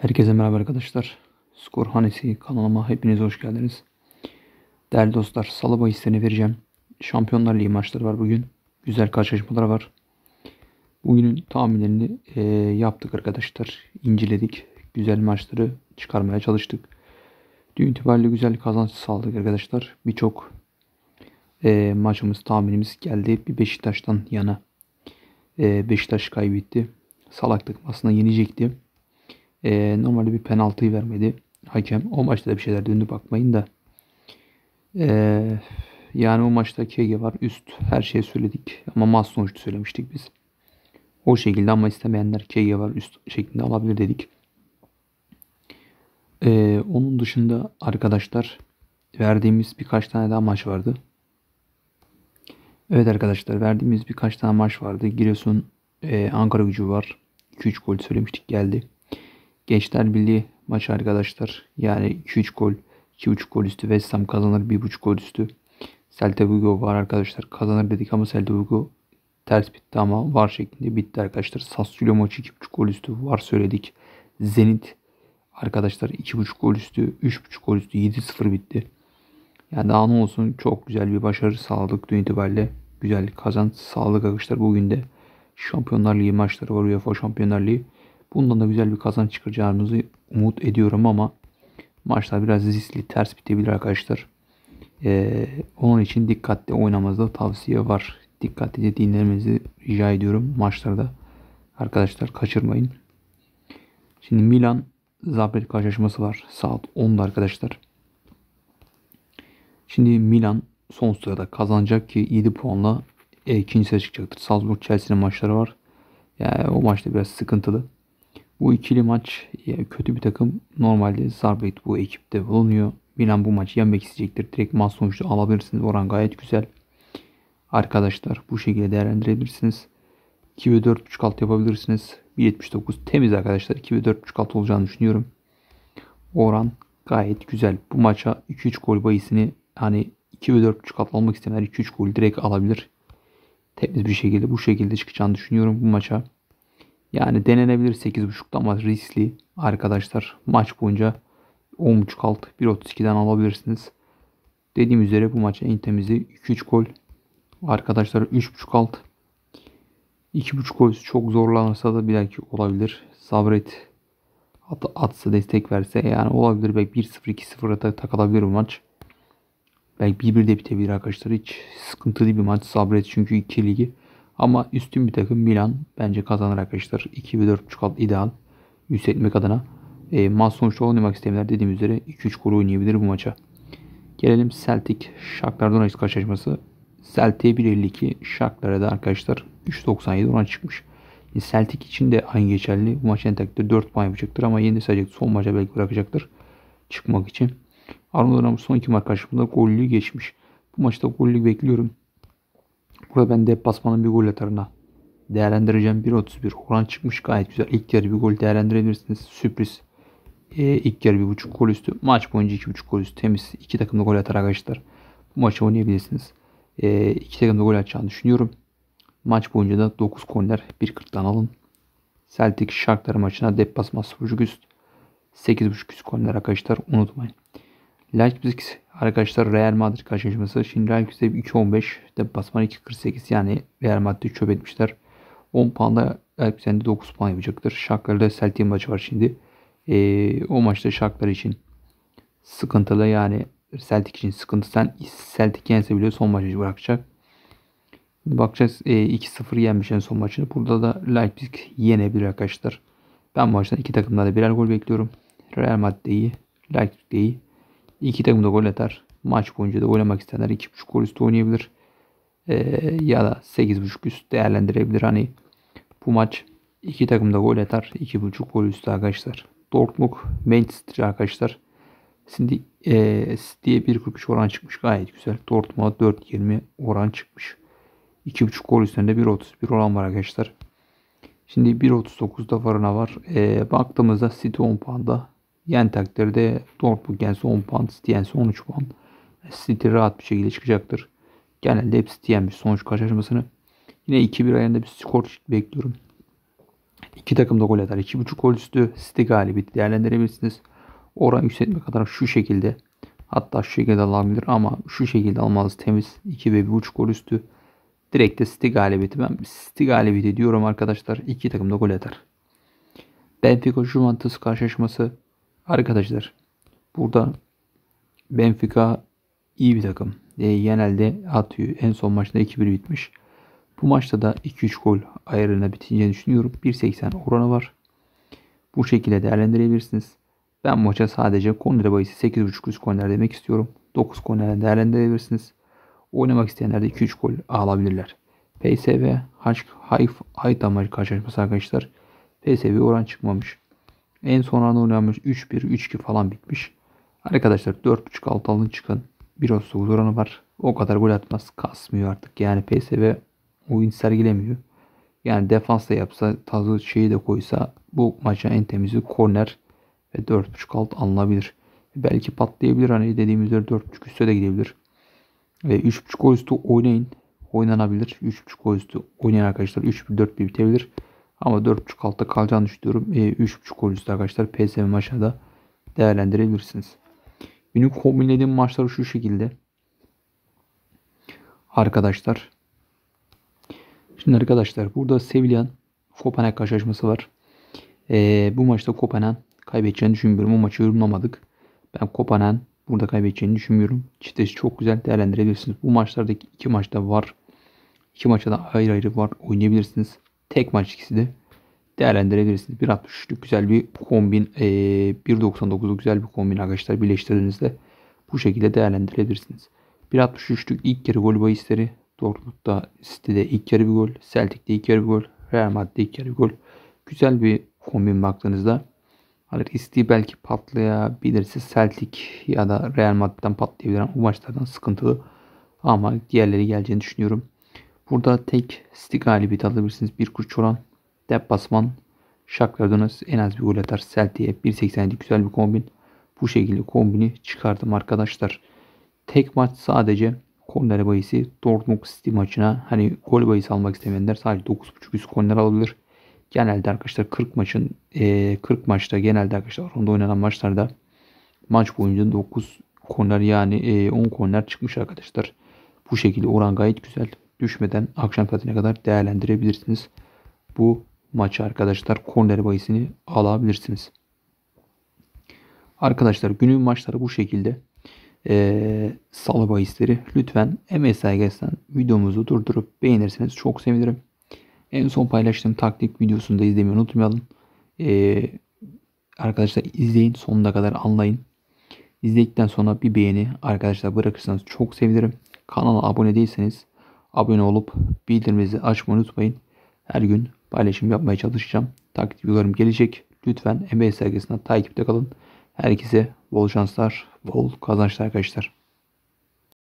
Herkese merhaba arkadaşlar. Skor Hanesi kanalıma hepiniz hoş geldiniz. Değerli dostlar, salı bahislerini vereceğim. Şampiyonlar Ligi maçları var bugün. Güzel karşılaşmalar var. Bugünün tahminlerini e, yaptık arkadaşlar. İnceledik. Güzel maçları çıkarmaya çalıştık. Dün itibariyle güzel kazanç sağladık arkadaşlar. Birçok e, maçımız, tahminimiz geldi. Bir Beşiktaş'tan yana. E, Beşiktaş kaybetti. Salaklık aslında yenecekti. E, normalde bir penaltıyı vermedi hakem. O maçta da bir şeyler döndü bakmayın da. E, yani o maçta KG var. Üst her şeyi söyledik. Ama maç sonuçta söylemiştik biz. O şekilde ama istemeyenler KG var. Üst şeklinde alabilir dedik. E, onun dışında arkadaşlar verdiğimiz birkaç tane daha maç vardı. Evet arkadaşlar verdiğimiz birkaç tane maç vardı. Giresun e, Ankara gücü var. 2-3 gol söylemiştik geldi. Gençler Birliği maçı arkadaşlar. Yani 2-3 gol, 2.5 gol üstü. West Ham kazanır 1.5 gol üstü. Celta Vigo var arkadaşlar. Kazanır dedik ama Celta Vigo ters bitti ama var şeklinde bitti arkadaşlar. Sassuolo maçı 2.5 gol üstü var söyledik. Zenit arkadaşlar 2.5 gol üstü, 3.5 gol üstü 7-0 bitti. Yani daha ne olsun çok güzel bir başarı sağladık dün itibariyle. Güzel kazanç sağladık arkadaşlar. Bugün de Şampiyonlar Ligi maçları var UEFA Şampiyonlar Ligi. Bundan da güzel bir kazanç çıkaracağımızı umut ediyorum ama maçlar biraz riskli, ters bitebilir arkadaşlar. Ee, onun için dikkatli oynamazda tavsiye var. Dikkatlice dinlemenizi rica ediyorum maçlarda. Arkadaşlar kaçırmayın. Şimdi Milan Zagreb karşılaşması var. Saat 10'da arkadaşlar. Şimdi Milan son sırada kazanacak ki 7 puanla e, ikinci sıraya çıkacaktır. Salzburg Chelsea'nin maçları var. Yani o maçta biraz sıkıntılı. Bu ikili maç kötü bir takım. Normalde Zarbet bu ekipte bulunuyor. Milan bu maçı yenmek isteyecektir. Direkt maç sonucu alabilirsiniz. Oran gayet güzel. Arkadaşlar bu şekilde değerlendirebilirsiniz. 2 ve 4.5 alt yapabilirsiniz. 1.79 temiz arkadaşlar. 2 ve 4.5 alt olacağını düşünüyorum. Oran gayet güzel. Bu maça 2-3 gol bayisini hani 2 ve 4.5 alt almak isteyenler 2-3 gol direkt alabilir. Temiz bir şekilde bu şekilde çıkacağını düşünüyorum bu maça. Yani denenebilir 8.5'da ama riskli arkadaşlar. Maç boyunca 10.5 alt 1.32'den alabilirsiniz. Dediğim üzere bu maçın en temizi 2-3 gol. Arkadaşlar 3.5 alt 2.5 gol çok zorlanırsa da belki olabilir. Sabret at, atsa destek verse yani olabilir. Belki 1-0 2-0'a da takılabilir bu maç. Belki 1-1 de bitebilir arkadaşlar. Hiç sıkıntılı bir maç. Sabret çünkü 2 ligi. Ama üstün bir takım Milan bence kazanır arkadaşlar. 2 ve 4.5 alt ideal. Yükseltmek adına. E, maç sonuçta oynamak isteyenler dediğim üzere 2-3 gol oynayabilir bu maça. Gelelim Celtic Shakhtar Donetsk karşılaşması. Celtic'e 1.52 Shakhtar'a da arkadaşlar 3.97 oran çıkmış. E, Celtic için de aynı geçerli. Bu maç en takdirde 4 puan yapacaktır ama yeni sayacak son maça belki bırakacaktır. Çıkmak için. Arnold Ramos son iki maç karşısında gollü geçmiş. Bu maçta gollü bekliyorum. Burada ben deplasmanın bir gol atarına değerlendireceğim. 1.31 oran çıkmış gayet güzel. İlk yarı bir gol değerlendirebilirsiniz. Sürpriz. Ee, ilk yarı bir buçuk gol üstü. Maç boyunca iki buçuk gol üstü. Temiz. iki takım da gol atar arkadaşlar. Bu maçı oynayabilirsiniz. Ee, iki takım da gol atacağını düşünüyorum. Maç boyunca da 9 korner 1.40'dan alın. Celtic Shakhtar maçına deplasman 0.5 üst. 8.5 üst korner arkadaşlar unutmayın. Leipzig arkadaşlar Real Madrid karşılaşması. Şimdi Leipzig'de 2.15 deplasman 2.48 yani Real Madrid'i çöp etmişler. 10 puanda Leipzig'de 9 puan yapacaktır. Shakhtar'da Celtic maçı var şimdi. Ee, o maçta Shakhtar için sıkıntılı yani Celtic için sıkıntı. Sen Celtic yense bile son maçı bırakacak. Bakacağız e, 2-0 yenmiş en son maçını. Burada da Leipzig yenebilir arkadaşlar. Ben maçtan iki takımda da birer gol bekliyorum. Real Madrid iyi. Leipzig iyi. İki takım da gol atar. Maç boyunca da oynamak isteyenler 2.5 gol üstü oynayabilir. Ee, ya da 8.5 üst değerlendirebilir. Hani bu maç iki takım da gol atar. 2.5 gol üstü arkadaşlar. Dortmund Manchester arkadaşlar. Şimdi e, City'ye 1.43 oran çıkmış. Gayet güzel. Dortmund'a 4.20 oran çıkmış. 2.5 gol üstünde 1.31 oran var arkadaşlar. Şimdi 1.39'da varına var. E, baktığımızda City 10 puanda. Yen takdirde Dortmund yense 10 puan, City yense 13 puan. City rahat bir şekilde çıkacaktır. Genelde hep City yenmiş sonuç karşılaşmasını. Yine 2-1 ayında bir skor bekliyorum. İki takım da gol atar. 2.5 gol üstü City galibiyeti değerlendirebilirsiniz. Oran yükseltmek kadar şu şekilde hatta şu şekilde alabilir ama şu şekilde almanız temiz. 2 ve 1.5 gol üstü. Direkt de City galibiyeti. Ben City galibiyeti diyorum arkadaşlar. İki takım da gol atar. Benfica Juventus karşılaşması arkadaşlar. Burada Benfica iyi bir takım. E, genelde atıyor. En son maçta 2-1 bitmiş. Bu maçta da 2-3 gol ayarına biteceğini düşünüyorum. 1.80 oranı var. Bu şekilde değerlendirebilirsiniz. Ben maça sadece korner bahisi 8.5 üst demek istiyorum. 9 kornerden değerlendirebilirsiniz. Oynamak isteyenler de 2-3 gol alabilirler. PSV Hayf Hayta karşılaşması arkadaşlar. PSV oran çıkmamış. En son anda oynanmış 3-1 3-2 falan bitmiş. Arkadaşlar 4.5 alt alın çıkın. 1.39 oranı var. O kadar gol atmaz. Kasmıyor artık. Yani PSV oyun sergilemiyor. Yani defans da yapsa tazı şeyi de koysa bu maça en temizi korner ve 4.5 alt alınabilir. Belki patlayabilir hani dediğimiz üzere 4.5 üstte de gidebilir. Ve 3.5 gol üstü oynayın. Oynanabilir. 3.5 gol üstü oynayan arkadaşlar 3-1-4-1 bitebilir. Ama 4.5 altta kalacağını düşünüyorum. E, 3.5 gol üstü arkadaşlar PSV maçına da değerlendirebilirsiniz. Benim kombinlediğim maçlar şu şekilde. Arkadaşlar. Şimdi arkadaşlar burada Sevilla'nın Kopenhag karşılaşması var. E, bu maçta Kopenhag kaybedeceğini düşünmüyorum. Bu maçı yorumlamadık. Ben Kopenhag burada kaybedeceğini düşünmüyorum. Çiftesi çok güzel değerlendirebilirsiniz. Bu maçlardaki iki maçta var. İki maçta da ayrı ayrı var. Oynayabilirsiniz. Tek maç ikisi de değerlendirebilirsiniz. 1.63'lük güzel bir kombin. E, 1.99'luk güzel bir kombin arkadaşlar birleştirdiğinizde bu şekilde değerlendirebilirsiniz. 1.63'lük ilk yarı gol bahisleri Dortmund'da City'de ilk yarı bir gol. Celtic'de ilk yarı bir gol. Real Madrid'de ilk yarı bir gol. Güzel bir kombin baktığınızda. Hani City belki patlayabilirse Celtic ya da Real Madrid'den patlayabilir. Bu maçlardan sıkıntılı. Ama diğerleri geleceğini düşünüyorum. Burada tek City galibiyeti alabilirsiniz. Bir kuş oran. Deplasman. Shakhtar Donetsk en az bir gol atar. Celtic'e 1.87 güzel bir kombin. Bu şekilde kombini çıkardım arkadaşlar. Tek maç sadece korner bayisi Dortmund City maçına hani gol bayisi almak istemeyenler sadece 9.5 üst korner alabilir. Genelde arkadaşlar 40 maçın e, 40 maçta genelde arkadaşlar onda oynanan maçlarda maç boyunca 9 korner yani e, 10 korner çıkmış arkadaşlar. Bu şekilde oran gayet güzel. Düşmeden akşam saatine kadar değerlendirebilirsiniz. Bu maçı arkadaşlar korner bayisini alabilirsiniz. Arkadaşlar günün maçları bu şekilde. Ee, salı bahisleri lütfen MSIGS'den videomuzu durdurup beğenirseniz çok sevinirim. En son paylaştığım taktik videosunu da izlemeyi unutmayalım. Ee, arkadaşlar izleyin sonuna kadar anlayın. İzledikten sonra bir beğeni arkadaşlar bırakırsanız çok sevinirim. Kanala abone değilseniz abone olup bildiriminizi açmayı unutmayın. Her gün paylaşım yapmaya çalışacağım. Takip videolarım gelecek. Lütfen MBS sergisinden takipte kalın. Herkese bol şanslar, bol kazançlar arkadaşlar.